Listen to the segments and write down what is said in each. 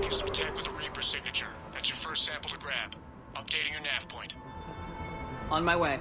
Back some tech with a Reaper signature. That's your first sample to grab. Updating your nav point. On my way.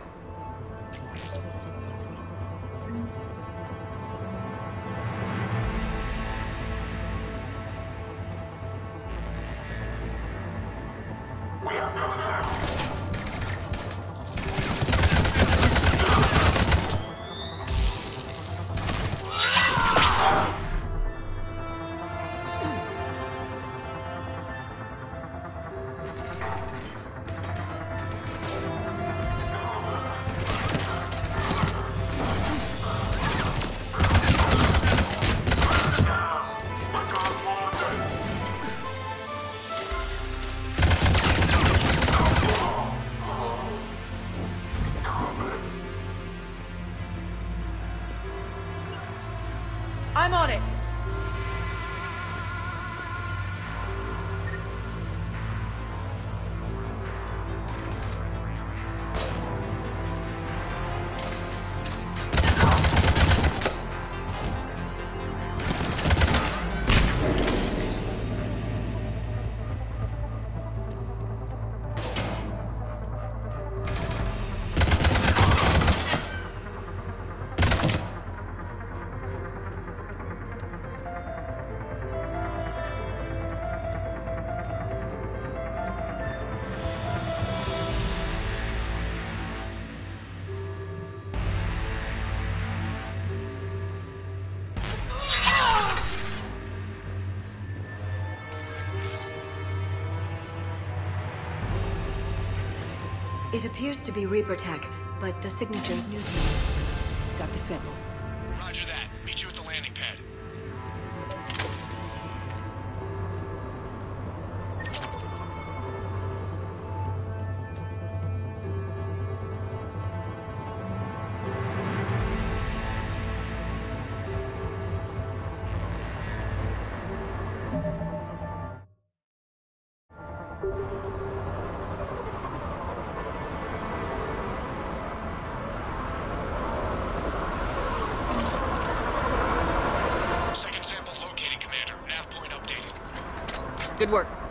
It appears to be Reaper tech, but the signature is new to me. Got the sample. Good work.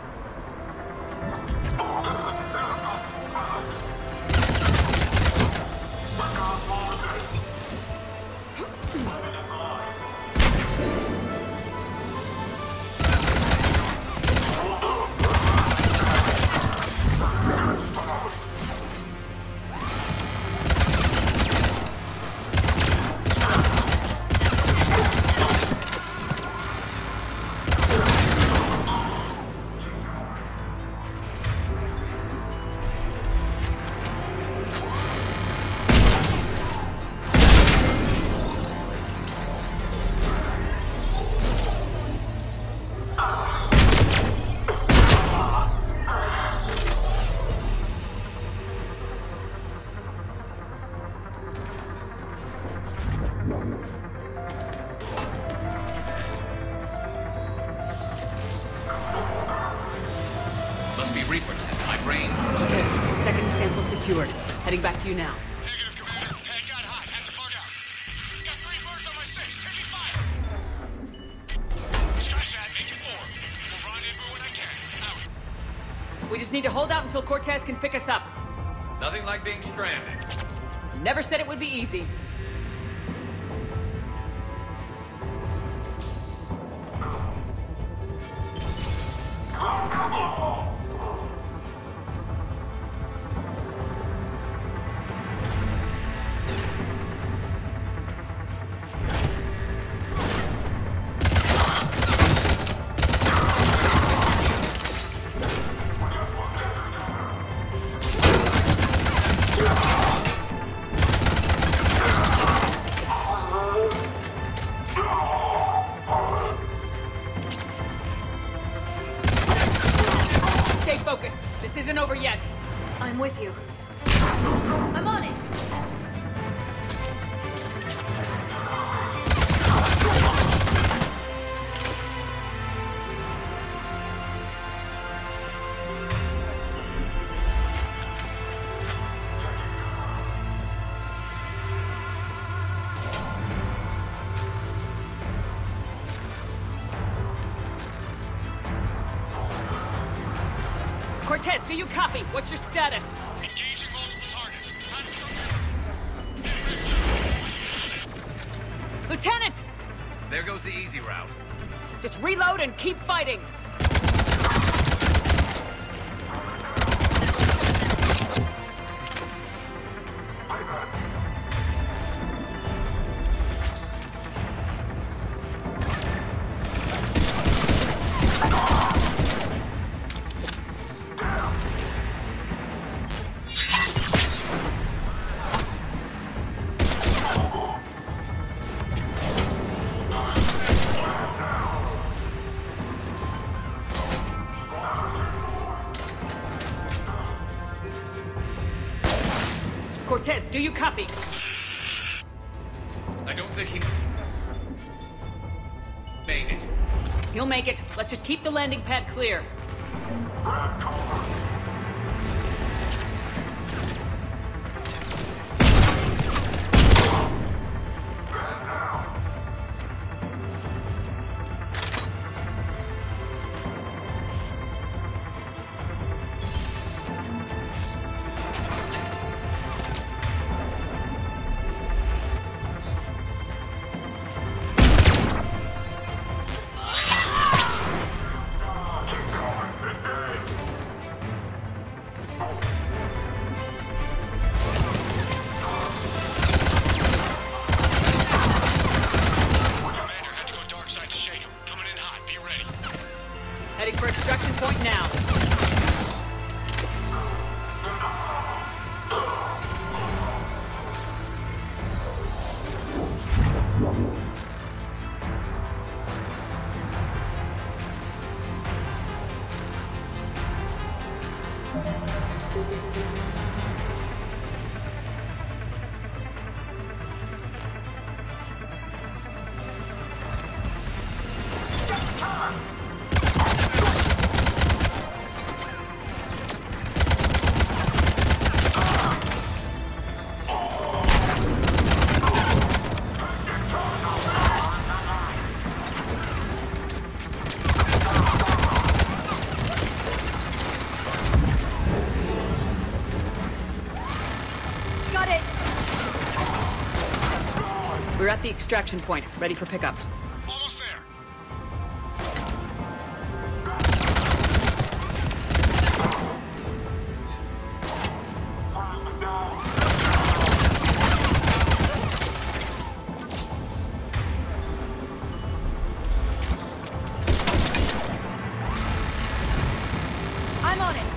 Brain. Okay, second sample secured. Heading back to you now. Negative, Commander. Pad got hot. Had to bug out. Got three birds on my six. Taking fire. Skysat, making four. We'll rendezvous when I can. Out. We just need to hold out until Cortez can pick us up. Nothing like being stranded. Never said it would be easy. Focused. This isn't over yet. I'm with you. I'm on it. Cortez, do you copy? What's your status? Engaging multiple targets. Time to something. Lieutenant! There goes the easy route. Just reload and keep fighting! Cortez, do you copy? I don't think he made it. He'll make it. Let's just keep the landing pad clear. the extraction point, ready for pickup. Almost there. I'm on it.